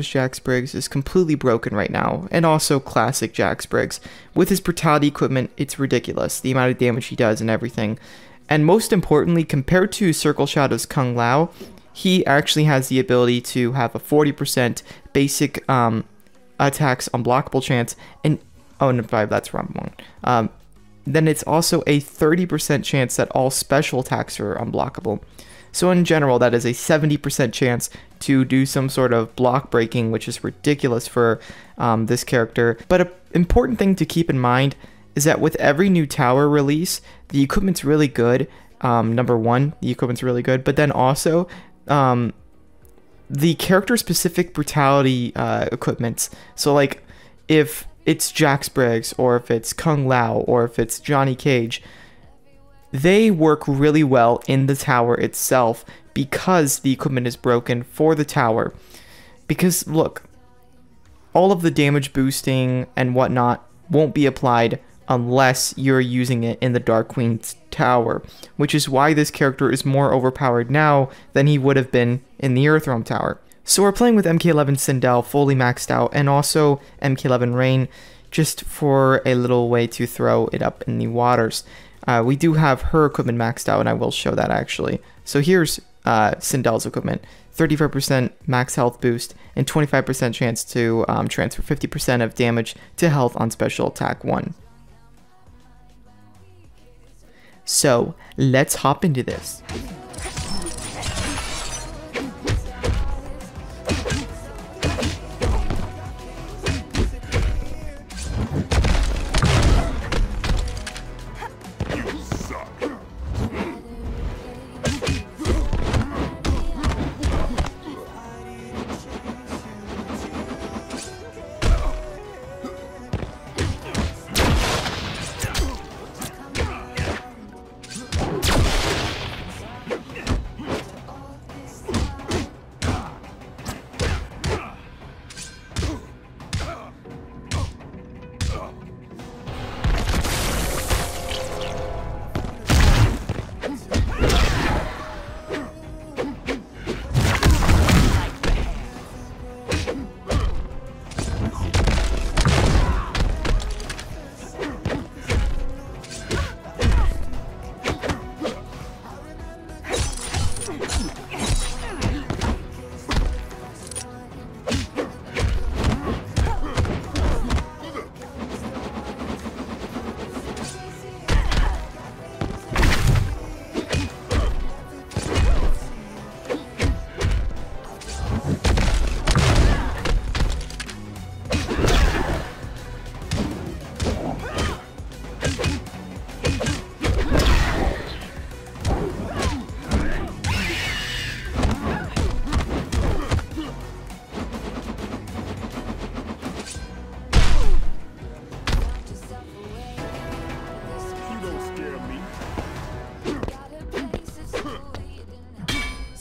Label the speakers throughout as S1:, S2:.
S1: Jax Briggs is completely broken right now, and also classic Jax Briggs. With his brutality equipment, it's ridiculous, the amount of damage he does and everything. And most importantly, compared to Circle Shadow's Kung Lao, he actually has the ability to have a 40% basic um, attacks unblockable chance, and oh no, five, that's wrong. Um, then it's also a 30% chance that all special attacks are unblockable. So in general, that is a 70% chance to do some sort of block breaking, which is ridiculous for um, this character. But an important thing to keep in mind is that with every new tower release, the equipment's really good. Um, number one, the equipment's really good, but then also um, the character specific brutality uh, equipments. So like if it's Jax Briggs or if it's Kung Lao or if it's Johnny Cage, they work really well in the tower itself because the equipment is broken for the tower. Because, look, all of the damage boosting and whatnot won't be applied unless you're using it in the Dark Queen's tower, which is why this character is more overpowered now than he would have been in the Earthrealm tower. So we're playing with MK11 Sindel fully maxed out and also MK11 Rain just for a little way to throw it up in the waters. Uh, we do have her equipment maxed out, and I will show that actually. So here's uh, Sindel's equipment. 35% max health boost and 25% chance to um, transfer 50% of damage to health on special attack 1. So let's hop into this.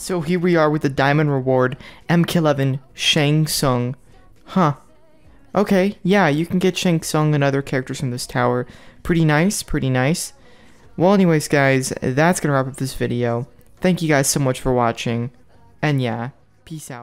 S1: So here we are with the diamond reward, MK11 Shang Tsung. Huh. Okay, yeah, you can get Shang Tsung and other characters from this tower. Pretty nice, pretty nice. Well, anyways, guys, that's gonna wrap up this video. Thank you guys so much for watching. And yeah, peace out.